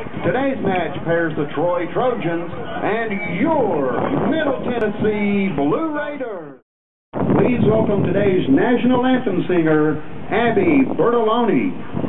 Today's match pairs the Troy Trojans and your Middle Tennessee Blue Raiders. Please welcome today's national anthem singer, Abbey Bertolone.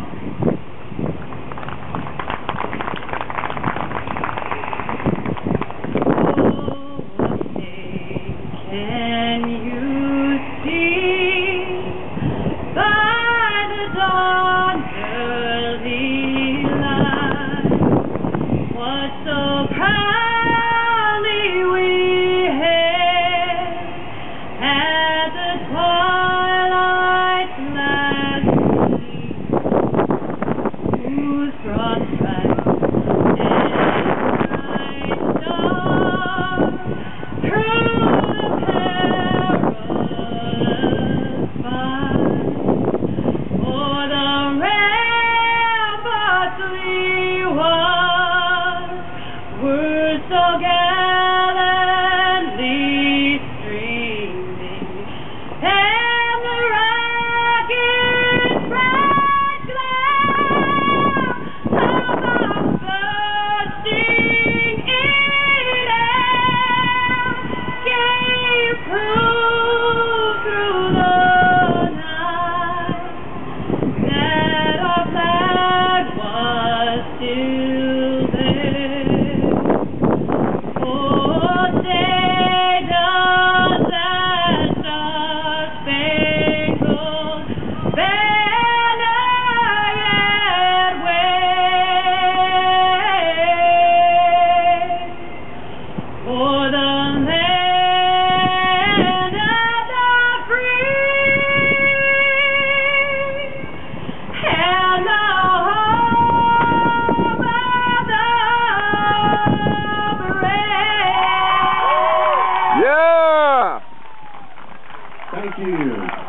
Thank you.